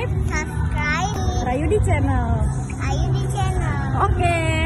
subscribe. Subscribe. Rayudi Channel. Rayudi Channel. Oke. okay.